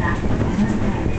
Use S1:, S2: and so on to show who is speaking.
S1: は7回